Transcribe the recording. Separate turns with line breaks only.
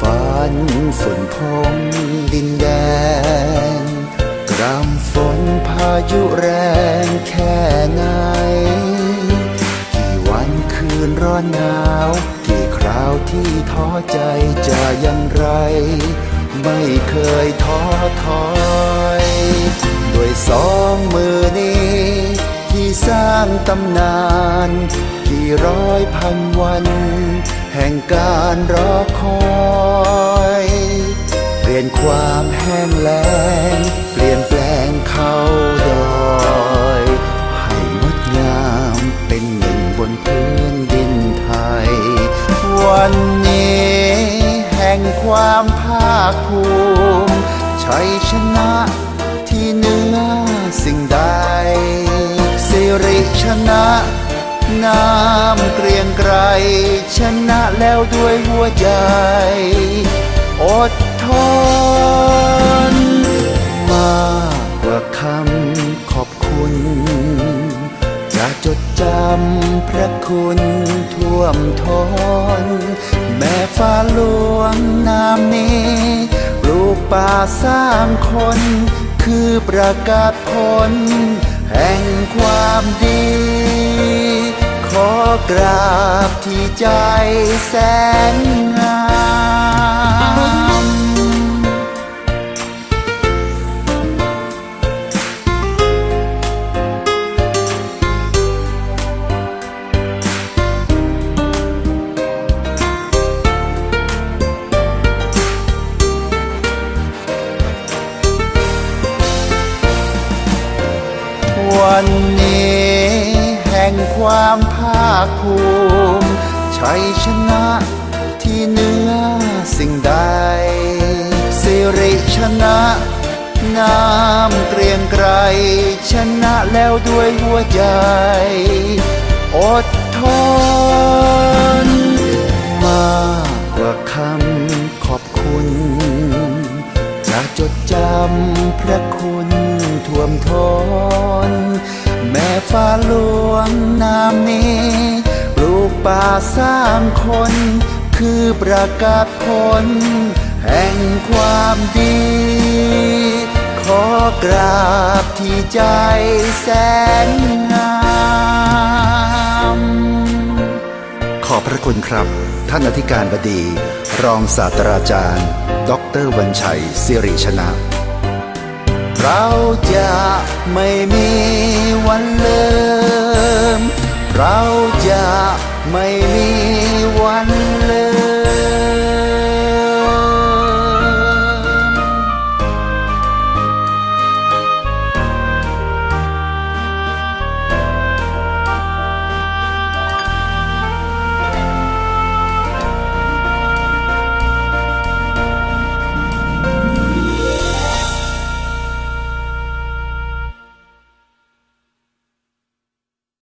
ฝันฝุ่นพงดินแดง กรำฝนพายุแรงแค่ไหน กี่วันคืนร้อนหนาว กี่คราวที่ท้อใจจะยังไร ไม่เคยท้อถอยด้วยสองมือนี้ ที่สร้างตำนาน กี่ร้อยพันวัน แห่งการรอคอยเปลี่ยนความแห้งแล้งเปลี่ยนแปลงเขาดอยให้งดงามเป็นหนึ่งบนพื้นดินไทย วันนี้แห่งความภาคภูมิชัยชนะที่เหนือสิ่งใดสิริชนะ น้ำเกรียงไกรชนะแล้วด้วยหัวใจ อดทน มากกว่าคำขอบคุณ จะจดจำพระคุณท่วมท้น แม่ฟ้าหลวงนามนี้ลูกป่าสร้างคน คือประกาศผลแห่งความดี อกราบที่ใจแสนงามวัน ความภาคภูมิชัยชนะที่เหนือสิ่งใดสิริชนะน้ำเกรียงไกรชนะแล้วด้วยหัวใจ อดทน มากกว่าคำขอบคุณจะจดจำพระคุณท่วมท้น แม่ฟ้าหลวงนามนี้ปลูกป่าสร้างคน คือประกาศผลแห่งความดี ขอกราบที่ใจแสนงามขอบพระคุณครับ ท่านอธิการบดี รองศาสตราจารย์ดอกเตอรวันชัยสิริชนะ เราจะไม่มีวันเลิมเราจะไม่มี